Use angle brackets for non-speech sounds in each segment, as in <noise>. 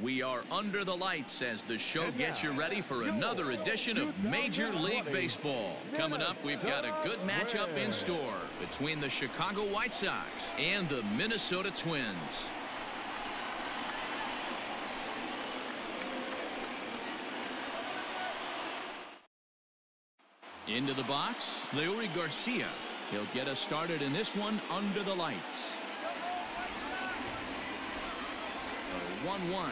We are under the lights as the show gets you ready for another edition of Major League Baseball. Coming up, we've got a good matchup in store between the Chicago White Sox and the Minnesota Twins. Into the box, Leury Garcia. He'll get us started in this one under the lights. 1-1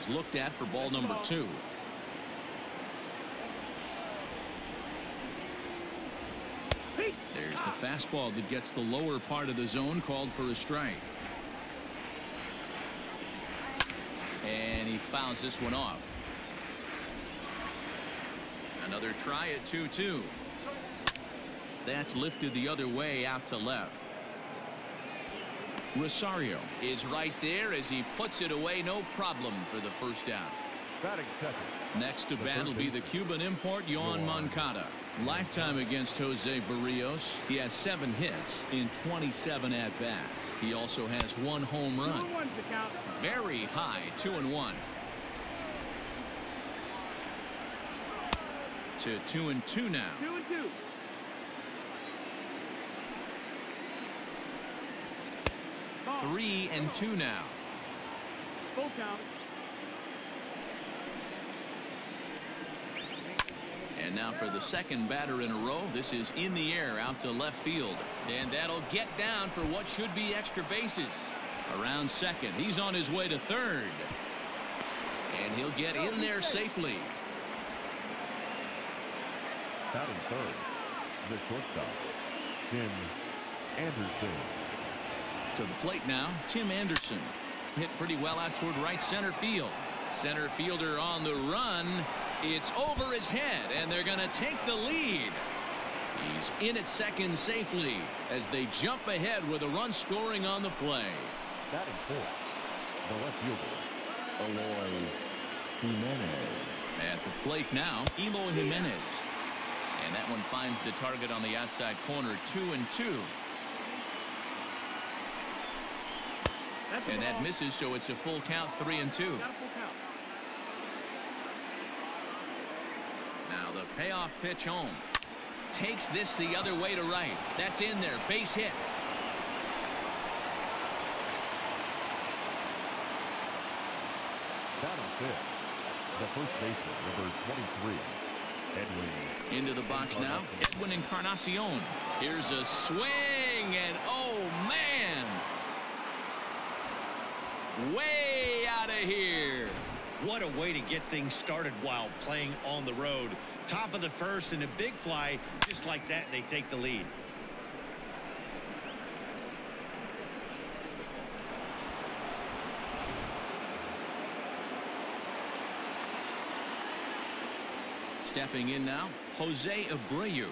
is looked at for ball number two. There's the fastball that gets the lower part of the zone called for a strike. And he fouls this one off. Another try at 2-2. That's lifted the other way out to left. Rosario is right there as he puts it away no problem for the first down. Next to bat will be the Cuban import Yoan Moncada. Lifetime against Jose Berrios. He has seven hits in 27 at-bats. He also has one home run. Very high, two and one. To two and two now. Two and two. Three and two now. Full count. And now for the second batter in a row. This is in the air out to left field. And that'll get down for what should be extra bases. Around second. He's on his way to third. And he'll get in there safely. Batting third, the shortstop, Tim Anderson. To the plate now, Tim Anderson. Hit pretty well out toward right center field. Center fielder on the run. It's over his head, and they're going to take the lead. He's in at second safely as they jump ahead with a run scoring on the play. Batting fourth, the left fielder, Eloy Jimenez. At the plate now, Eloy Jimenez. And that one finds the target on the outside corner, two and two. That's a And that misses, so it's a full count, three and two. Got a full count. Now the payoff pitch home. Takes this the other way to right. That's in there. Base hit. Batting fifth, the first baseman, number 23, Edwin. Into the box now. Edwin Encarnacion. Here's a swing, and oh man! Way out of here. What a way to get things started while playing on the road. Top of the first and a big fly. Just like that, they take the lead. Stepping in now, Jose Abreu.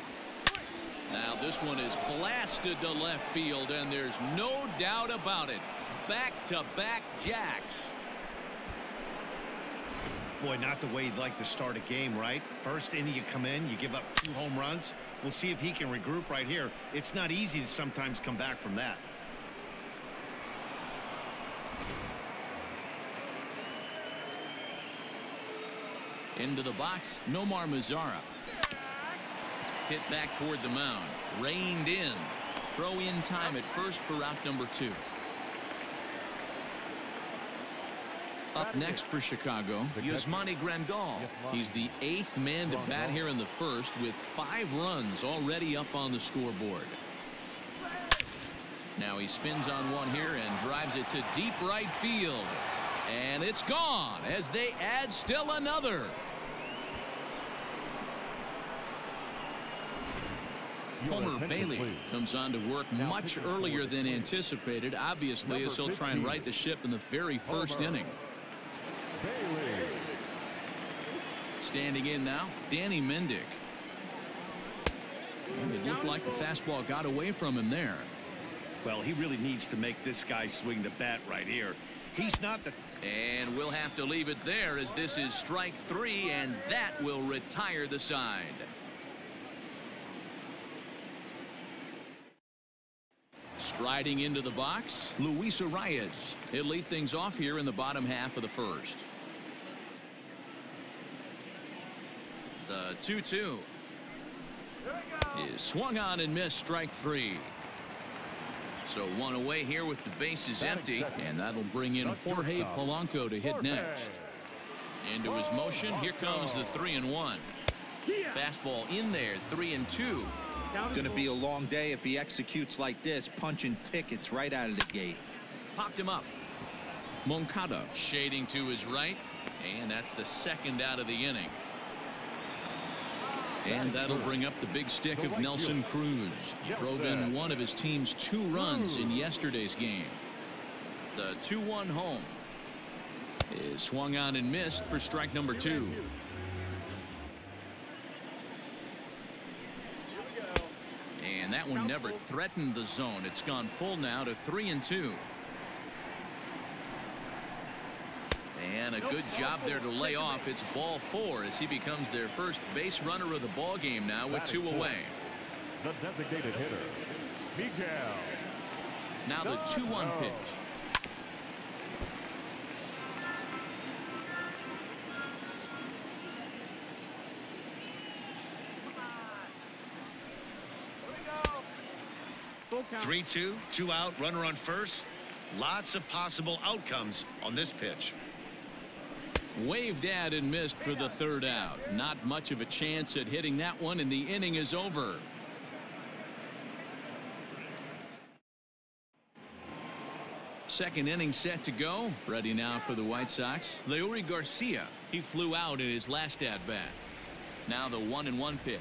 Now this one is blasted to left field, and there's no doubt about it. Back-to-back jacks. Boy, not the way you'd like to start a game, right? First inning, you come in, you give up two home runs. We'll see if he can regroup right here. It's not easy to sometimes come back from that. Into the box, Nomar Mazara. Hit back toward the mound. Reined in. Throw in time at first for out number two. Up next for Chicago, Yasmani Grandal. He's the eighth man to bat here in the first with five runs already up on the scoreboard. Now he spins on one here and drives it to deep right field. And it's gone as they add still another. Homer Bailey comes on to work much earlier than anticipated, obviously, as he'll try and right the ship in the very first inning. Bailey. Standing in now, Danny Mendick. And it looked like the fastball got away from him there. Well, he really needs to make this guy swing the bat right here. He's not the And we'll have to leave it there as this is strike three, and that will retire the side. Striding into the box, Luis Arraez. He'll lead things off here in the bottom half of the first. The 2-2 is swung on and missed strike three. So one away here with the bases empty, and that'll bring in Jorge Polanco to hit next. Into his motion, here comes the three and one. Fastball in there, three and two. Going to be a long day if he executes like this, punching tickets right out of the gate. Popped him up. Moncada shading to his right, and that's the second out of the inning. And that'll bring up the big stick of Nelson Cruz. He drove in one of his team's two runs in yesterday's game. The 2-1 home is swung on and missed for strike number two. And that one never threatened the zone. It's gone full now to three and two. And a good job there to lay off. It's ball four as he becomes their first base runner of the ball game now with two away. The designated hitter, Miguel. Now the 2-1 pitch. Three two, two out, runner on first. Lots of possible outcomes on this pitch. Waved at and missed for the third out. Not much of a chance at hitting that one, and the inning is over. Second inning set to go. Ready now for the White Sox. Leury Garcia. He flew out in his last at bat. Now the one and one pitch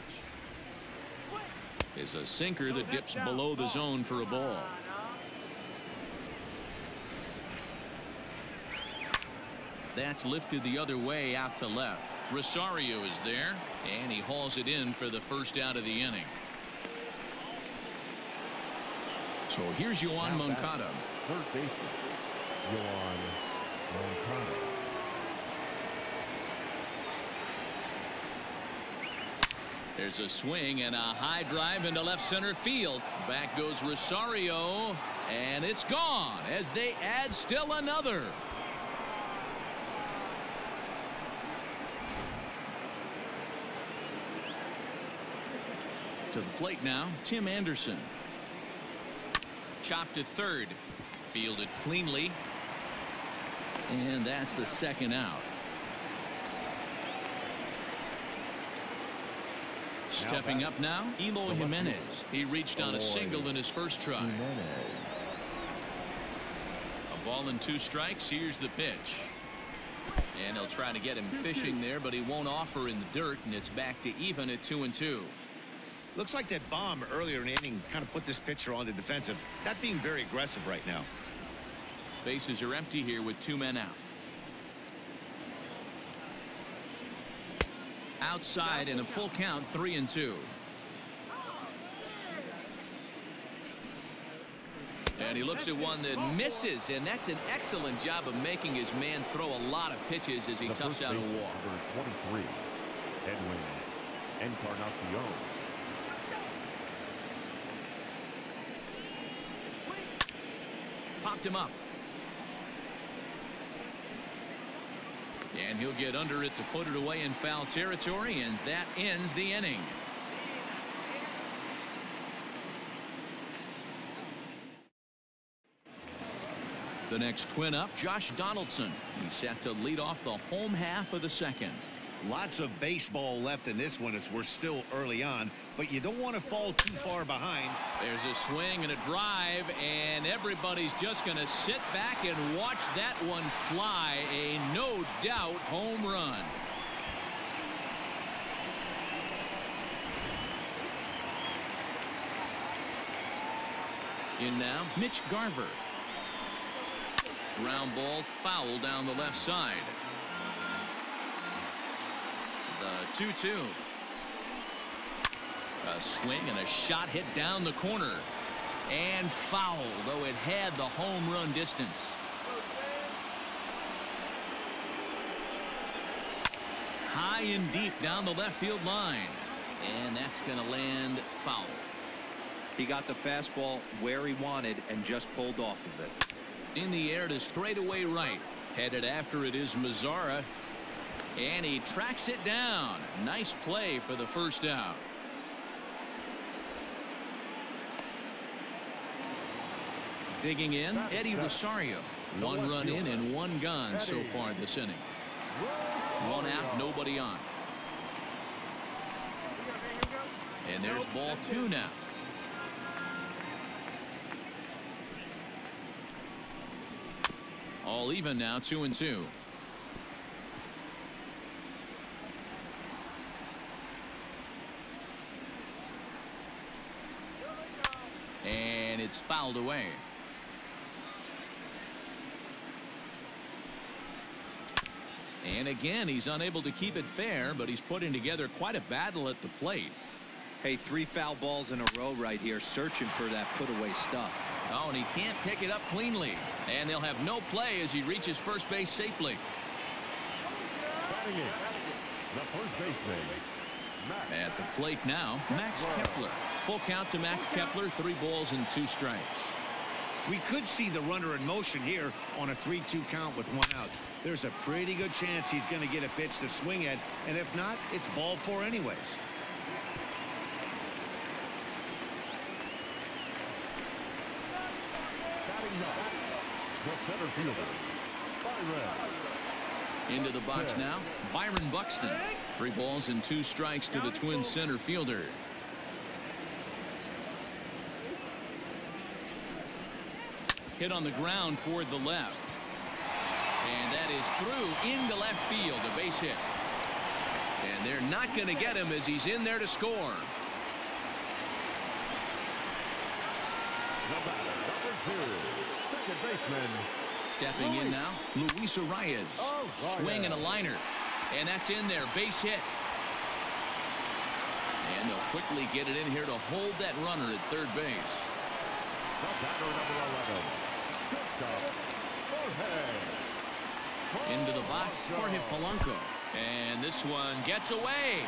is a sinker that dips below the zone for a ball. That's lifted the other way out to left. Rosario is there, and he hauls it in for the first out of the inning. So here's Yoan Moncada. Third baseman, Yoan Moncada. There's a swing and a high drive into left center field. Back goes Rosario, and it's gone as they add still another. To the plate now, Tim Anderson. Chopped at third. Fielded cleanly. And that's the second out. Stepping up now, Eloy Jimenez. He reached on a single in his first try. A ball and two strikes. Here's the pitch. And they'll try to get him fishing there, but he won't offer in the dirt, and it's back to even at two and two. Looks like that bomb earlier in the inning kind of put this pitcher on the defensive. That being very aggressive right now. Bases are empty here with two men out. Outside in a full count, three and two. And he looks at one that misses, and that's an excellent job of making his man throw a lot of pitches as he The toughs out a walk. number 23, Edwin Encarnacion. Popped him up. And he'll get under it to put it away in foul territory, and that ends the inning. The next twin up, Josh Donaldson. He's set to lead off the home half of the second. Lots of baseball left in this one as we're still early on, but you don't want to fall too far behind. There's a swing and a drive, and everybody's just going to sit back and watch that one fly. A no doubt home run. In now, Mitch Garver. Ground ball foul down the left side. The 2-2. A swing and a shot hit down the corner. And foul, though it had the home run distance. High and deep down the left field line. And that's going to land foul. He got the fastball where he wanted and just pulled off of it. In the air to straightaway right. Headed after it is Mazara. And he tracks it down. Nice play for the first out. Digging in, Eddie Rosario. One run in and one gone so far this inning. One out, nobody on. And there's ball two now. All even now, two and two. And it's fouled away. And again, he's unable to keep it fair, but he's putting together quite a battle at the plate. Hey, three foul balls in a row right here, searching for that put-away stuff. Oh, and he can't pick it up cleanly. And they'll have no play as he reaches first base safely. The first baseman, Max. At the plate now, Max Kepler. Full count to Max Kepler, three balls and two strikes. We could see the runner in motion here on a 3-2 count with one out. There's a pretty good chance he's going to get a pitch to swing at, and if not, it's ball four anyways. Batting up, the center fielder, Byron. Into the box now, Byron Buxton. Three balls and two strikes to the Twins center fielder. Hit on the ground toward the left. And that is through into left field, a base hit. And they're not going to get him as he's in there to score. The batter, number two, second baseman, Stepping in now, Luis Arraez. Oh, Swing and a liner. And that's in there. Base hit. And they'll quickly get it in here to hold that runner at third base. the batter, number 11, Christoph Jorge. Into the box, Jorge Polanco. And this one gets away.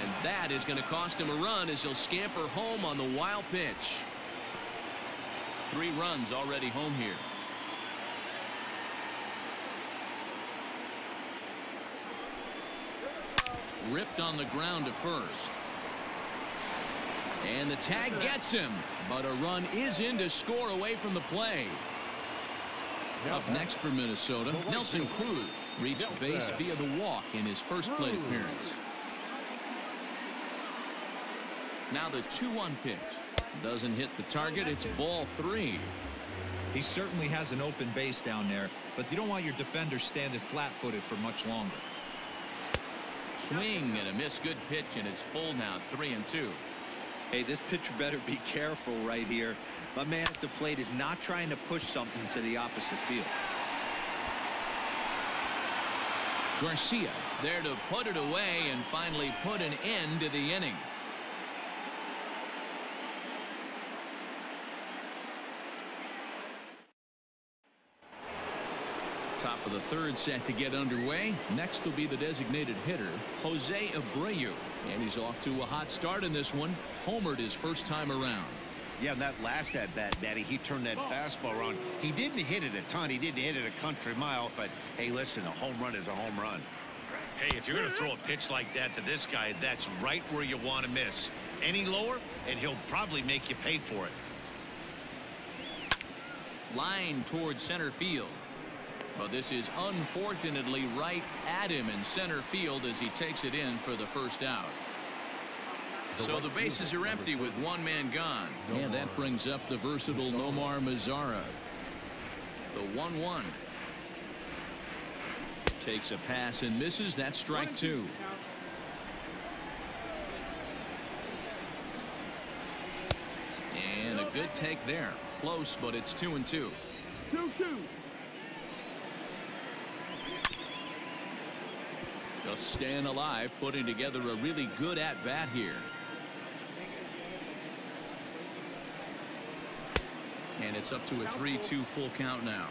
And that is going to cost him a run as he'll scamper home on the wild pitch. Three runs already home here. Ripped on the ground to first. And the tag gets him. But a run is in to score away from the play. Up next for Minnesota, Nelson Cruz reached base via the walk in his first plate appearance. Now the 2-1 pitch. Doesn't hit the target. It's ball three. He certainly has an open base down there, but you don't want your defender standing flat-footed for much longer. Swing and a miss. Good pitch, and it's full now. Three and two. Hey, this pitcher better be <laughs> careful right here. My man at the plate is not trying to push something to the opposite field. Garcia is there to put it away and finally put an end to the inning. Top of the third set to get underway. Next will be the designated hitter, Jose Abreu. And he's off to a hot start in this one. Homered his first time around. Yeah, that last at bat, Daddy, he turned that fastball around. He didn't hit it a ton. He didn't hit it a country mile. But hey, listen, a home run is a home run. Hey, if you're going to throw a pitch like that to this guy, that's right where you want to miss. Any lower, and he'll probably make you pay for it. Line towards center field. But this is unfortunately right at him in center field as he takes it in for the first out. So the bases are empty with one man gone. And that brings up the versatile Nomar Mazara. The 1-1. Takes a pass and misses. That's strike two. And a good take there. Close, but it's two and two. Two, two. Just staying alive, putting together a really good at-bat here. And it's up to a 3-2 full count now.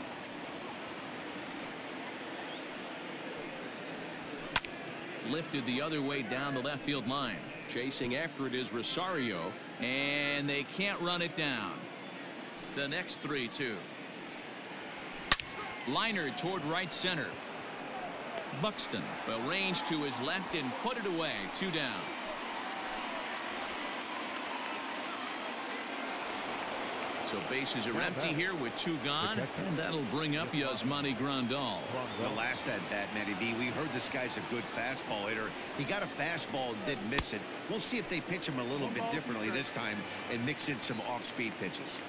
Lifted the other way down the left field line. Chasing after it is Rosario. And they can't run it down. The next 3-2. Liner toward right center. Buxton will range to his left and put it away. Two down. So bases are empty here with two gone, and that'll bring up Yasmani Grandal. Well, last at bat, Matty V, we heard this guy's a good fastball hitter. He got a fastball and didn't miss it. We'll see if they pitch him a little bit differently this time and mix in some off-speed pitches.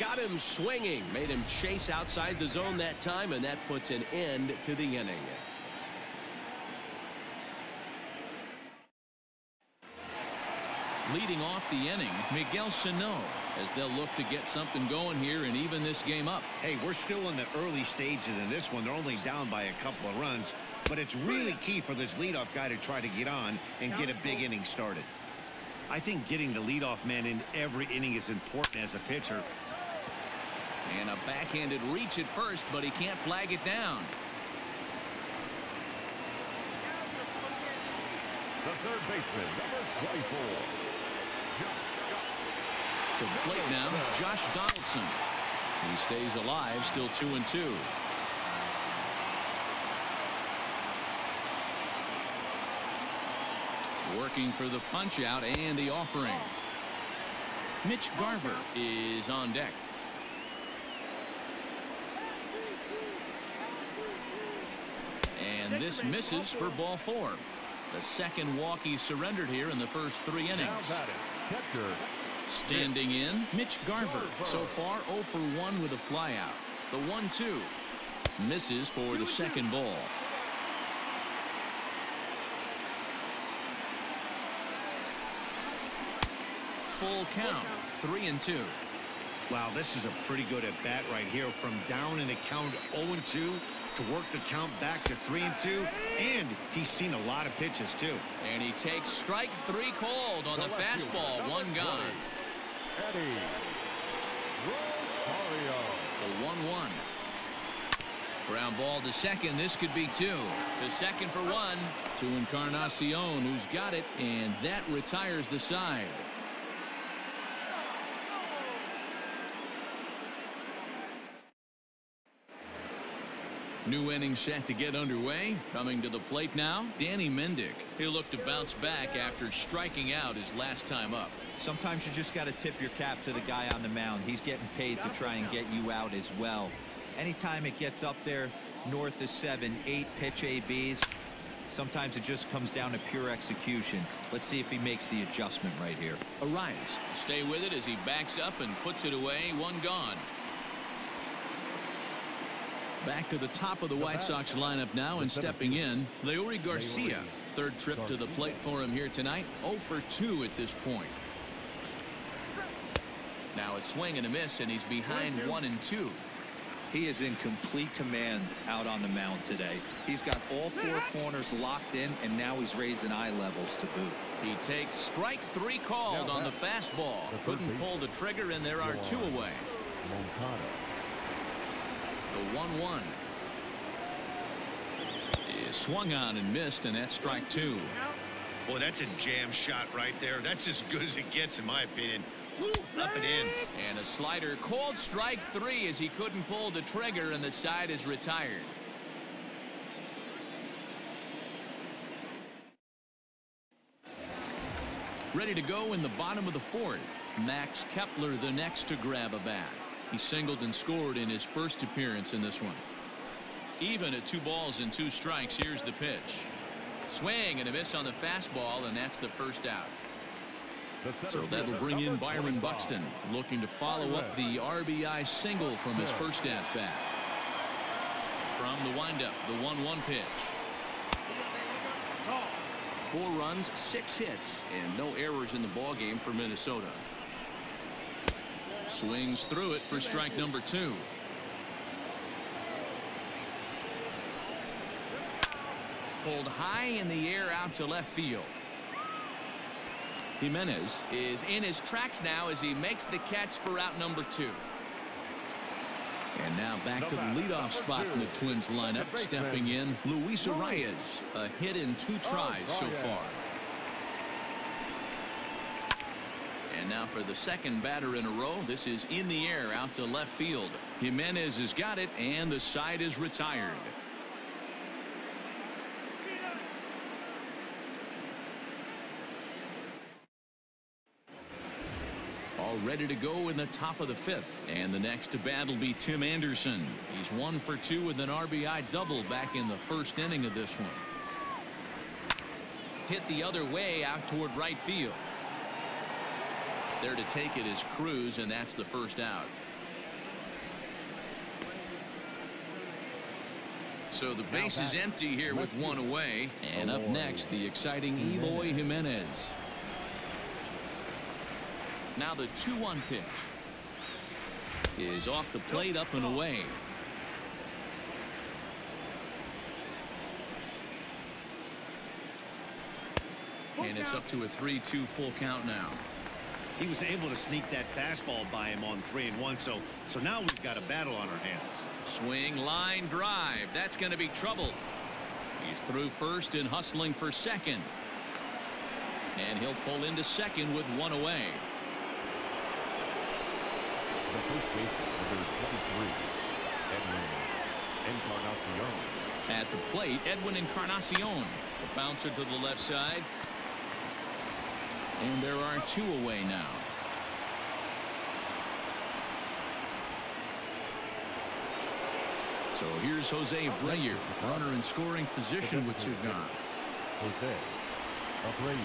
Got him swinging. Made him chase outside the zone that time, and that puts an end to the inning. Leading off the inning, Miguel Sano, as they'll look to get something going here and even this game up. Hey, we're still in the early stages in this one. They're only down by a couple of runs, but it's really key for this leadoff guy to try to get on and get a big inning started. I think getting the leadoff man in every inning is important as a pitcher. And a backhanded reach at first, but he can't flag it down. The third baseman, number 24. To the plate now, Josh Donaldson. He stays alive, still two and two. Working for the punch out and the offering. Mitch Garver is on deck. And this misses for ball four. The second walk he surrendered here in the first three innings. Catcher, Standing in, Mitch Garver. So far 0 for 1 with a flyout. The 1-2 misses for the second ball. Full count, 3 and 2. Wow, this is a pretty good at bat right here from down in the count 0 and 2 to work the count back to 3 and 2 and he's seen a lot of pitches too. And he takes strike three cold on the fastball, one gone. Eddie Rosario. The 1-1. Ground ball to second. This could be two. To second for one. To Encarnacion, who's got it, and that retires the side. New inning set to get underway. Coming to the plate now, Danny Mendick. He'll look to bounce back after striking out his last time up. Sometimes you just got to tip your cap to the guy on the mound. He's getting paid to try and get you out as well. Anytime it gets up there north of seven, eight pitch ABs, sometimes it just comes down to pure execution. Let's see if he makes the adjustment right here. Arraez stay with it as he backs up and puts it away. One gone. Back to the top of the White Sox lineup now and stepping in, Leury Garcia. Third trip to the plate for him here tonight. 0 for 2 at this point. Now a swing and a miss, and he's behind one and two. He is in complete command out on the mound today. He's got all four corners locked in, and now he's raising eye levels to boot. He takes strike three called on the fastball. Couldn't pull the trigger, and there are two away. Moncada. The 1-1 is swung on and missed, and that's strike two. Boy, that's a jam shot right there. That's as good as it gets, in my opinion. Woo, up and in. And a slider called strike three as he couldn't pull the trigger, and the side is retired. Ready to go in the bottom of the fourth. Max Kepler the next to grab a bat. He singled and scored in his first appearance in this one. Even at two balls and two strikes, here's the pitch. Swing and a miss on the fastball, and that's the first out. So that'll bring in Byron Buxton, looking to follow up the RBI single from his first at bat. From the windup, the 1-1 pitch. Four runs, six hits, and no errors in the ballgame for Minnesota. Swings through it for strike number two. Pulled high in the air out to left field. Jimenez is in his tracks now as he makes the catch for out number two. And now back to the leadoff spot in the Twins lineup. Stepping in, Luis Arraez. A hit in two tries so far. And now for the second batter in a row. This is in the air out to left field. Jimenez has got it, and the side is retired. All ready to go in the top of the fifth. And the next to bat will be Tim Anderson. He's one for two with an RBI double back in the first inning of this one. Hit the other way out toward right field. There to take it is Cruz, and that's the first out. So the base is empty here with one away. And up next, the exciting Eloy Jimenez. Now the 2-1 pitch is off the plate up and away. And it's up to a 3-2 full count now. He was able to sneak that fastball by him on three and one. So so now we've got a battle on our hands. Swing line drive. That's going to be trouble. He's through first and hustling for second. And he'll pull into second with one away. The first baseman, number 23, Edwin Encarnacion. At the plate, Edwin Encarnacion. The bouncer to the left side. And there are two away now. So here's Jose Abreu, runner in scoring position with Sugan. Jose Abreu.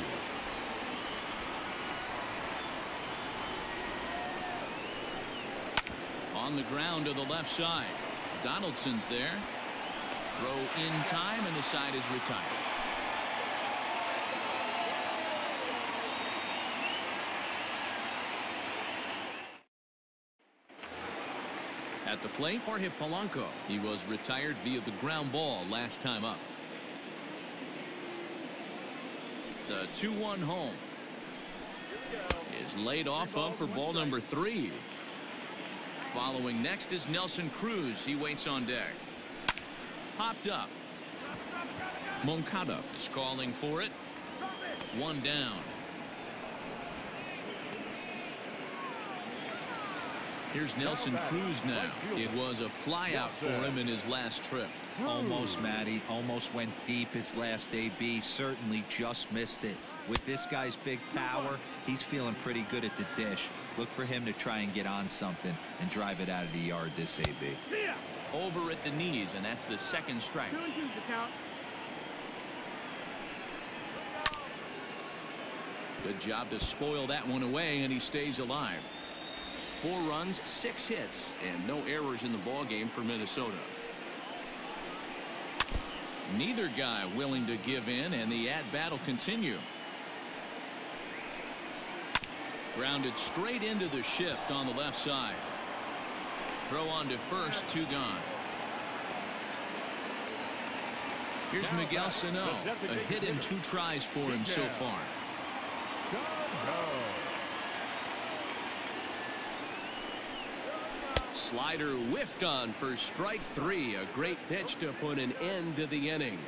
On the ground to the left side. Donaldson's there. Throw in time and the side is retired. At the plate, Jorge Polanco. He was retired via the ground ball last time up. The 2-1 home is laid off of for ball number three. Following next is Nelson Cruz. He waits on deck. Popped up. Moncada is calling for it. One down. Here's Nelson Cruz now. It was a flyout for him in his last trip. Almost, Matty. Almost went deep his last AB. Certainly just missed it. With this guy's big power, he's feeling pretty good at the dish. Look for him to try and get on something and drive it out of the yard this AB. Over at the knees, and that's the second strike. Two and two the count. Good job to spoil that one away, and he stays alive. Four runs, six hits, and no errors in the ballgame for Minnesota. Neither guy willing to give in, and the at-bat will continue. Grounded straight into the shift on the left side. Throw on to first, two gone. Here's Miguel Sano. A hit in two tries for him so far. Slider whiffed on for strike three. A great pitch to put an end to the inning.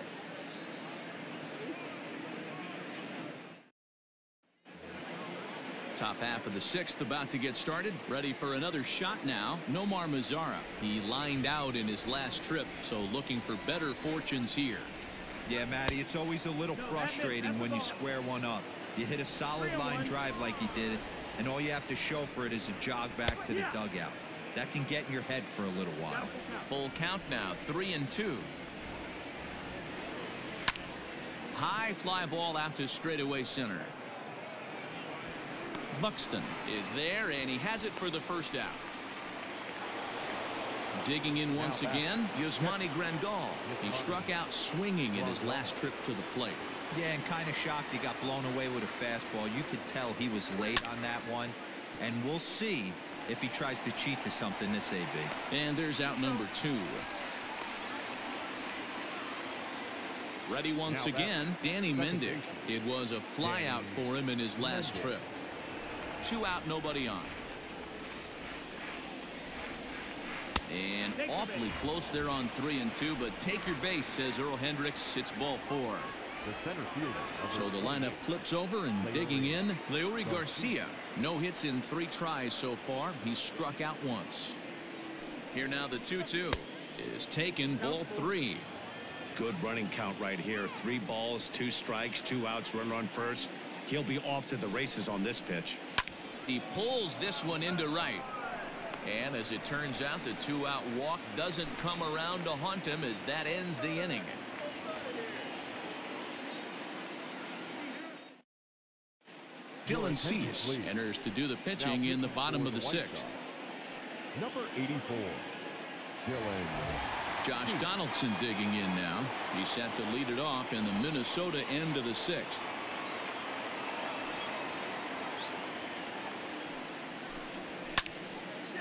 Top half of the sixth about to get started. Ready for another shot now. Nomar Mazara. He lined out in his last trip, so looking for better fortunes here. Yeah, Matty, it's always a little frustrating when you square one up. You hit a solid line drive like he did, and all you have to show for it is a jog back to the dugout. That can get in your head for a little while. Full count now, three and two. High fly ball out to straightaway center. Buxton is there, and he has it for the first out. Digging in once again, Yasmani Grandal. He struck out swinging in his last trip to the plate. Yeah, and kind of shocked he got blown away with a fastball. You could tell he was late on that one. And we'll see if he tries to cheat to something this AB. And there's out number two. Ready once again, Danny Mendick. It was a flyout for him in his last trip. Two out, nobody on. And awfully close there on three and two, but take your base, says Earl Hendricks. It's ball four. The center fielder. So the lineup flips over and digging in. Leury Garcia. No hits in three tries so far. He's struck out once. Here now the 2-2 is taken ball three. Good running count right here. Three balls, two strikes, two outs, run run first. He'll be off to the races on this pitch. He pulls this one into right. And as it turns out, the two-out walk doesn't come around to haunt him as that ends the inning. Dylan Cease enters to do the pitching in the bottom of the sixth. Number 84. Dylan. Josh hmm. Donaldson digging in now. He's set to lead it off in the Minnesota end of the sixth.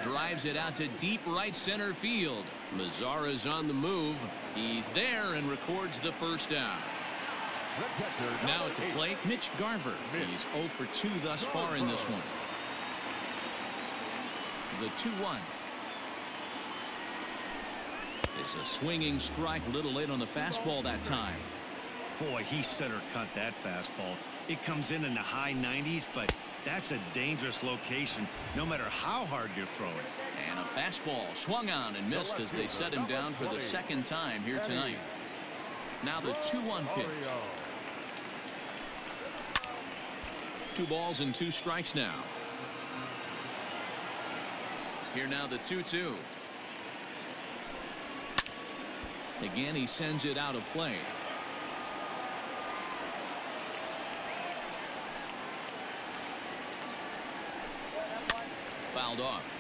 drives it out to deep right center field. Mazara's on the move. He's there and records the first out. Now at the plate, Mitch Garver. He's 0 for 2 thus far in this one. The 2-1. It's a swinging strike a little late on the fastball that time. Boy, he center cut that fastball. It comes in in the high 90s, but that's a dangerous location no matter how hard you throw it. And a fastball swung on and missed as they set him down for the second time here tonight. Now the 2-1 pitch. Two balls and two strikes now. Here now the 2-2. Again, he sends it out of play. Fouled off.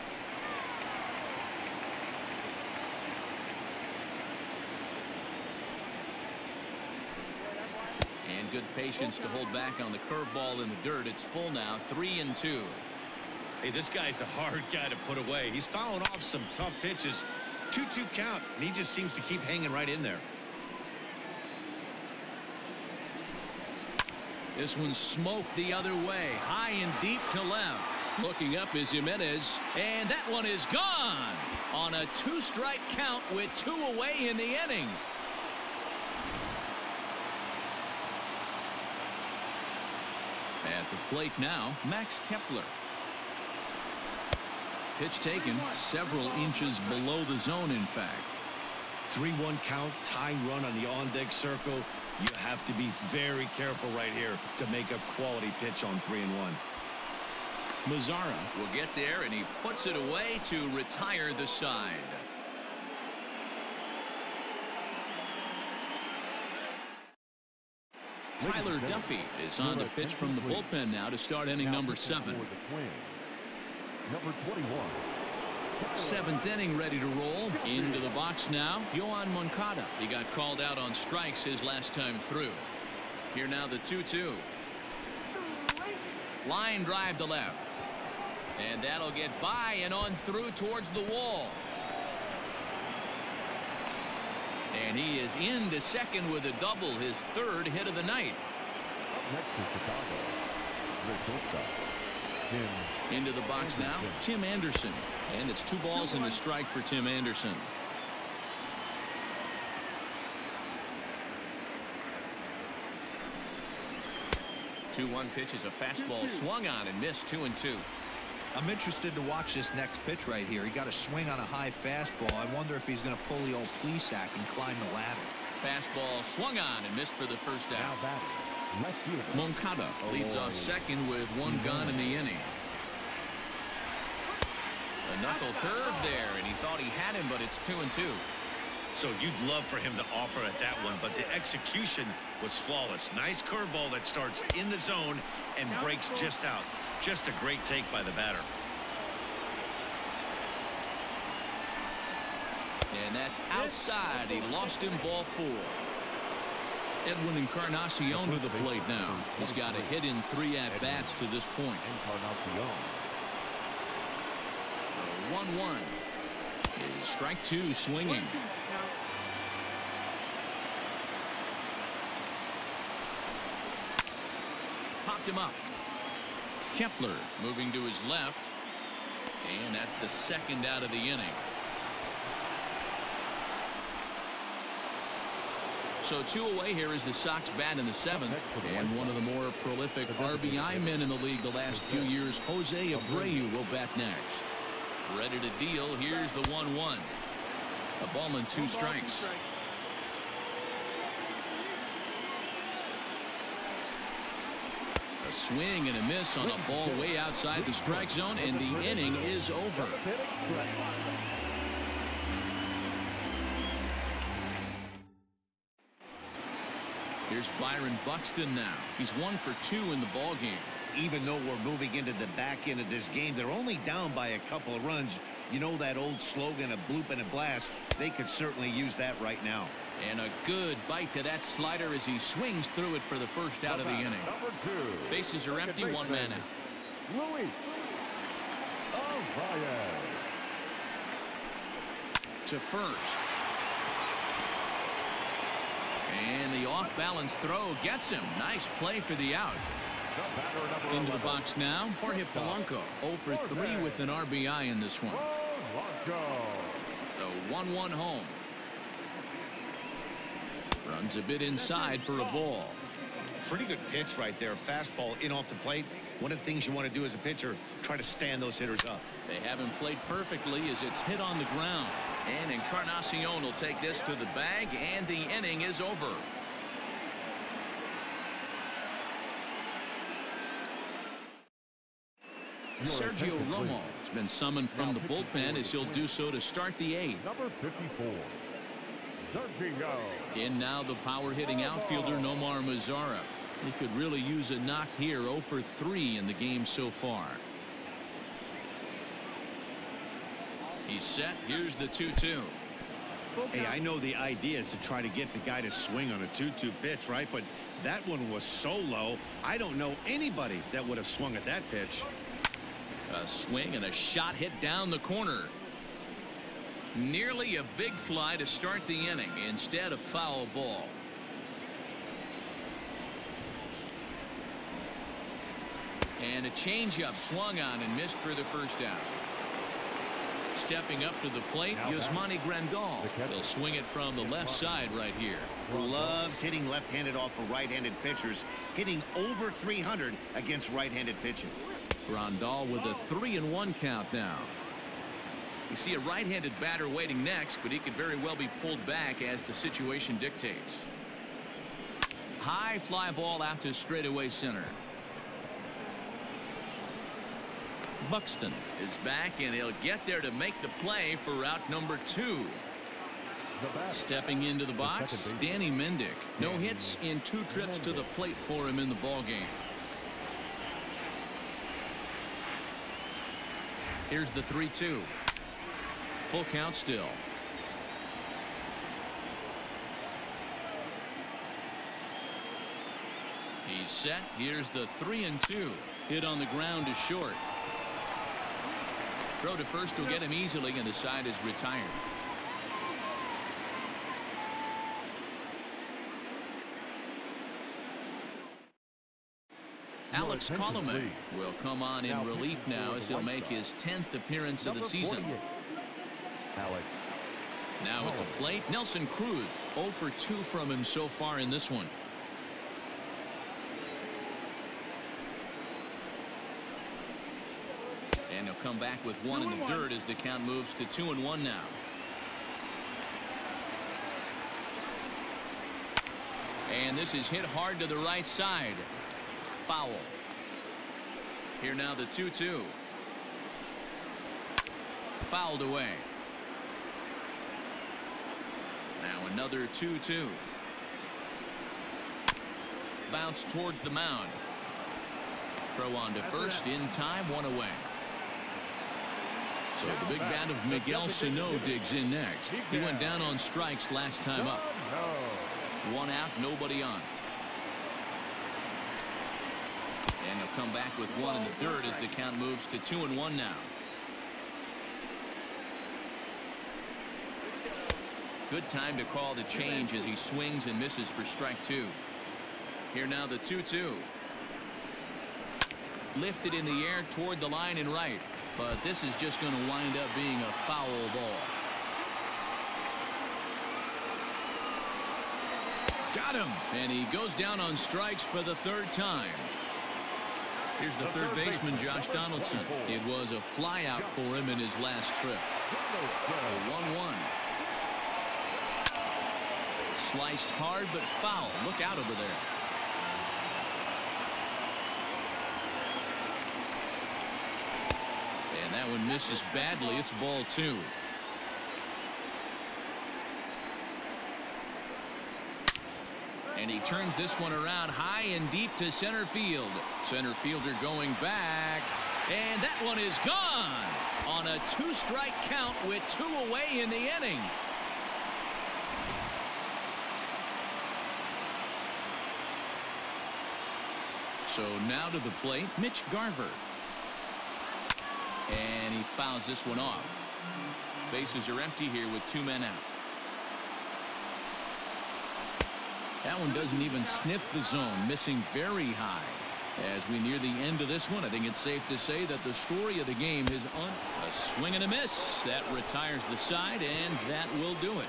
And good patience to hold back on the curveball in the dirt. It's full now, three and two. Hey, this guy's a hard guy to put away. He's fouling off some tough pitches. 2-2 count, and he just seems to keep hanging right in there. This one smoked the other way, high and deep to left. Looking up is Jimenez, and that one is gone on a two-strike count with two away in the inning. At the plate now, Max Kepler. Pitch taken several inches below the zone, in fact. 3-1 count, tie run on the on-deck circle. You have to be very careful right here to make a quality pitch on 3 and 1. Mazara will get there, and he puts it away to retire the side. Tyler Duffey is on the pitch from the bullpen now to start inning number seven. Number 21. Seventh inning ready to roll. Into the box now. Yoan Moncada. He got called out on strikes his last time through. Here now the 2-2. Line drive to left. And that'll get by and on through towards the wall. And he is into second with a double, his third hit of the night. Next to Chicago. Rick Tim. Into the box now, Tim Anderson. And it's two balls and a strike for Tim Anderson. Two-one pitch is a fastball swung on and missed two and two. I'm interested to watch this next pitch right here. He got a swing on a high fastball. I wonder if he's going to pull the old Plesac and climb the ladder. Fastball swung on and missed for the first out. Moncada leads off second with one gun in the inning. A knuckle curve there, and he thought he had him, but it's two and two. So you'd love for him to offer at that one, but the execution was flawless. Nice curveball that starts in the zone and breaks just out. Just a great take by the batter. And that's outside. He lost him ball four. Edwin Encarnacion to the plate now. He's got a hit in three at-bats to this point. Encarnacion. 1-1. Strike two swinging. Popped him up. Kepler moving to his left. And that's the second out of the inning. So two away here is the Sox bat in the seventh. And one of the more prolific RBI men in the league the last few years, Jose Abreu, will bat next. Ready to deal. Here's the 1-1. A ball and two strikes. Swing and a miss on a ball way outside the strike zone, and the inning is over. Here's Byron Buxton now. He's one for two in the ball game. Even though we're moving into the back end of this game, they're only down by a couple of runs. You know that old slogan, a bloop and a blast. They could certainly use that right now. And a good bite to that slider as he swings through it for the first out of the inning. Bases are empty, one man out. Arraez. To first. And the off-balance throw gets him. Nice play for the out. Into the box now, Jorge Polanco. 0 for 3 with an RBI in this one. The 1-1 home. Runs a bit inside for a ball. Pretty good pitch right there. Fastball in off the plate. One of the things you want to do as a pitcher, try to stand those hitters up. They haven't played perfectly as it's hit on the ground. And Encarnacion will take this to the bag, and the inning is over. Sergio Romo has been summoned from the bullpen as he'll do so to start the eighth. Number 54. Sergio. In now the power hitting outfielder Nomar Mazara. He could really use a knock here 0 for 3 in the game so far. He's set. Here's the 2-2. Hey, I know the idea is to try to get the guy to swing on a 2-2 pitch, right? But that one was so low, I don't know anybody that would have swung at that pitch. A swing and a shot hit down the corner. Nearly a big fly to start the inning instead of foul ball. And a changeup swung on and missed for the first out. Stepping up to the plate, Yasmani Grandal. He'll swing it from the left side right here. Loves hitting left-handed off of right-handed pitchers, hitting over 300 against right-handed pitching. Grandal with a three and one count now. You see a right-handed batter waiting next, but he could very well be pulled back as the situation dictates. High fly ball out to straightaway center. Buxton is back and he'll get there to make the play for route number two. Stepping into the box, Danny Mendick. No hits in two trips to the plate for him in the ball game. Here's the 3-2. Full count still. He's set. Here's the 3 and 2. Hit on the ground is short. Throw to first will get him easily and the side is retired. Alex Colomé will come on in relief now as he'll make his 10th appearance of the season. Alex. Now at the plate, Nelson Cruz 0 for 2 from him so far in this one. And he'll come back with one in the dirt as the count moves to 2 and 1 now. And this is hit hard to the right side. Foul. Here now the 2-2. Fouled away. Now another 2-2. Bounce towards the mound. Throw on to first in time one away. So the big bat of Miguel Sano digs in next. He went down on strikes last time up. One out nobody on. And he'll come back with one in the dirt as the count moves to two and one now. Good time to call the change as he swings and misses for strike two. Here now the 2-2. Lifted in the air toward the line and right. But this is just going to wind up being a foul ball. Got him. And he goes down on strikes for the third time. Here's the, the third, third baseman, Josh Donaldson. It was a flyout for him in his last trip. 1-1. Sliced hard but foul. Look out over there. And that one misses badly. It's ball two. And he turns this one around high and deep to center field. Center fielder going back. And that one is gone on a two-strike count with two away in the inning. So now to the plate, Mitch Garver. And he fouls this one off. Bases are empty here with two men out. That one doesn't even sniff the zone, missing very high. As we near the end of this one, I think it's safe to say that the story of the game is on a swing and a miss. That retires the side, and that will do it.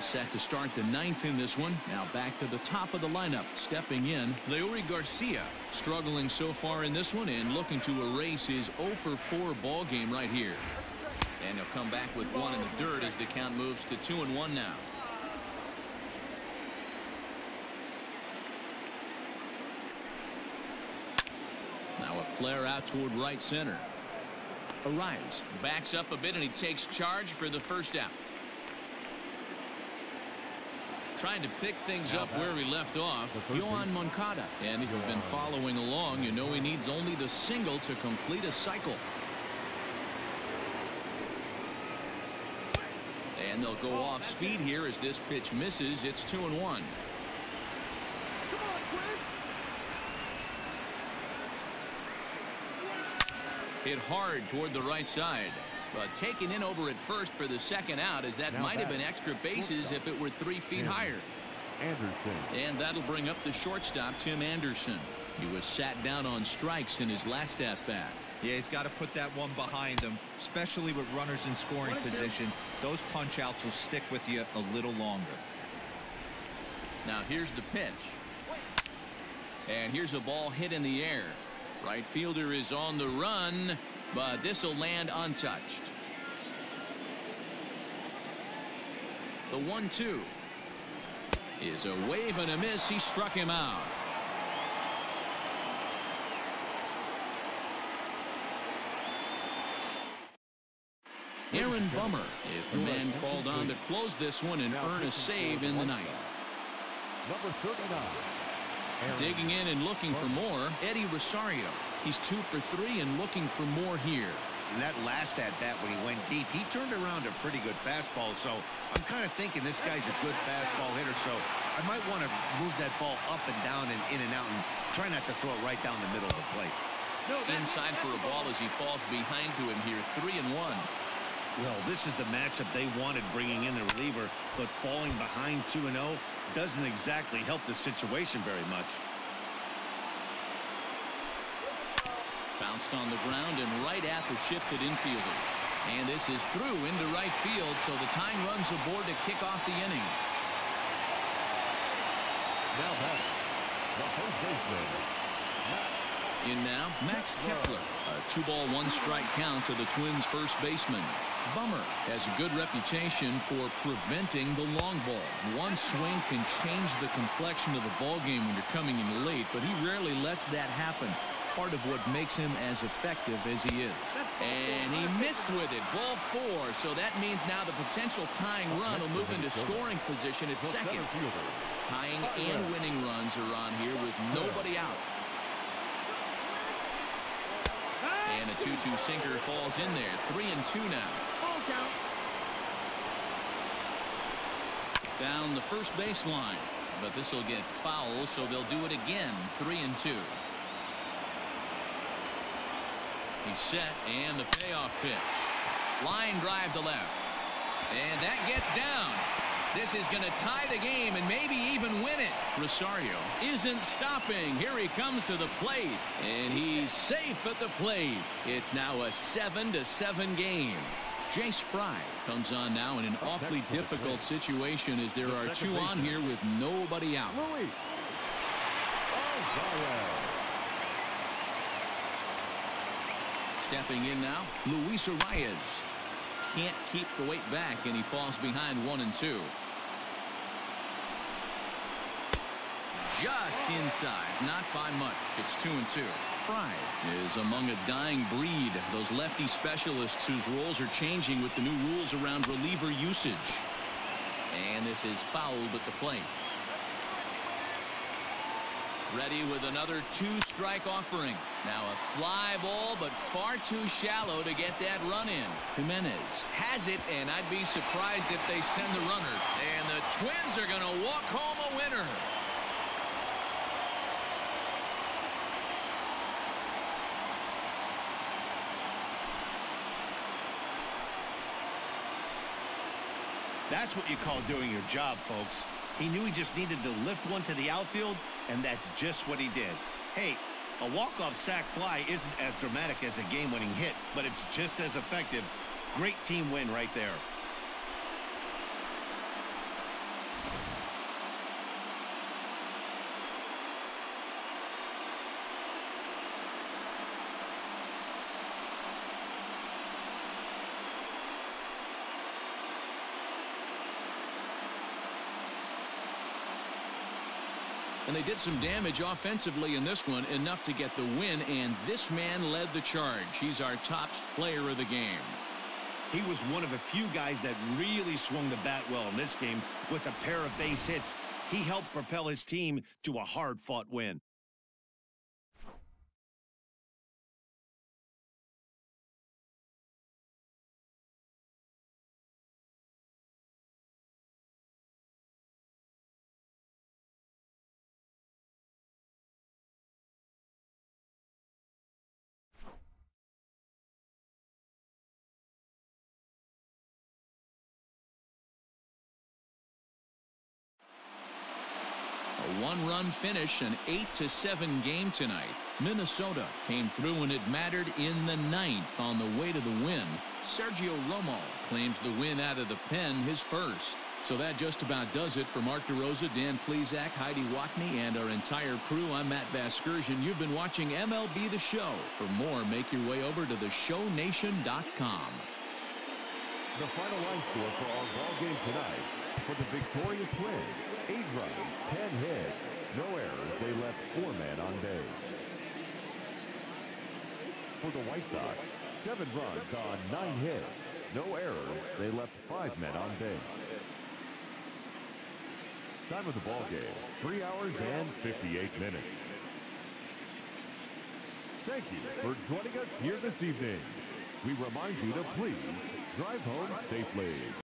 Set to start the ninth in this one. Now back to the top of the lineup. Stepping in, Leury Garcia. Struggling so far in this one and looking to erase his 0 for 4 ball game right here. And he'll come back with one in the dirt as the count moves to two and one now. Now a flare out toward right center. Arraez backs up a bit and he takes charge for the first out. Trying to pick things up where he left off, Yoan Moncada. And if you've been following along, you know he needs only the single to complete a cycle. And they'll go off speed here as this pitch misses. It's two and one. Hit hard toward the right side. But taken in over at first for the second out as that now might have been extra bases if it were three feet higher. Anderson. And that'll bring up the shortstop, Tim Anderson. He was sat down on strikes in his last at bat. Yeah, he's got to put that one behind him, especially with runners in scoring position. Those punch outs will stick with you a little longer. Now here's the pitch. And here's a ball hit in the air. Right fielder is on the run, but this will land untouched. The 1-2 is a wave and a miss. He struck him out. Aaron Bummer is the man called on to close this one and earn a save in the ninth. Number 39. Digging in and looking for more, Eddie Rosario. He's two for three and looking for more here. And that last at bat when he went deep, he turned around a pretty good fastball. So I'm kind of thinking this guy's a good fastball hitter. So I might want to move that ball up and down and in and out and try not to throw it right down the middle of the plate. Inside for a ball as he falls behind to him here, three and one. Well, this is the matchup they wanted bringing in the reliever, but falling behind 2-0 doesn't exactly help the situation very much. Bounced on the ground and right at the shifted infielders. And this is through into right field, so the tying runs aboard to kick off the inning. Now back, the baseman, in now, Max Kepler. A two-ball, one-strike count to the Twins' first baseman. Bummer has a good reputation for preventing the long ball. One swing can change the complexion of the ball game when you're coming in late, but he rarely lets that happen. Part of what makes him as effective as he is. And he missed with it. Ball four. So that means now the potential tying run will move into scoring position at second. Tying and winning runs are on here with nobody out. And a 2-2 sinker falls in there. 3 and 2 now. Down the first baseline. But this will get foul, so they'll do it again. 3 and 2. He's set, and the payoff pitch. Line drive to left. And that gets down. This is going to tie the game and maybe even win it. Rosario isn't stopping. Here he comes to the plate, and he's safe at the plate. It's now a 7 to seven game. Jace Fry comes on now in an awfully difficult situation as there are two on here with nobody out. Stepping in now, Luis Arraez can't keep the weight back, and he falls behind one and two. Just inside, not by much. It's two and two. Fry is among a dying breed, those lefty specialists whose roles are changing with the new rules around reliever usage. And this is fouled at the plate. Ready with another two-strike offering. Now a fly ball, but far too shallow to get that run in. Jimenez has it, and I'd be surprised if they send the runner. And the Twins are going to walk home a winner. That's what you call doing your job, folks. He knew he just needed to lift one to the outfield, and that's just what he did. Hey, a walk-off sac fly isn't as dramatic as a game-winning hit, but it's just as effective. Great team win right there. And they did some damage offensively in this one, enough to get the win, and this man led the charge. He's our top player of the game. He was one of a few guys that really swung the bat well in this game with a pair of base hits. He helped propel his team to a hard-fought win. One-run finish, an 8-7 game tonight. Minnesota came through when it mattered in the ninth on the way to the win. Sergio Romo claims the win out of the pen, his first. So that just about does it for Mark DeRosa, Dan Plesac, Heidi Watney, and our entire crew. I'm Matt Vasgersian. You've been watching MLB The Show. For more, make your way over to theshownation.com. The final line score for our ball game tonight. For the victorious Twins, eight runs, ten hits, no errors. They left four men on base. For the White Sox, seven runs on nine hits, no errors. They left five men on base. Time of the ball game, three hours and 58 minutes. Thank you for joining us here this evening. We remind you to please drive home safely.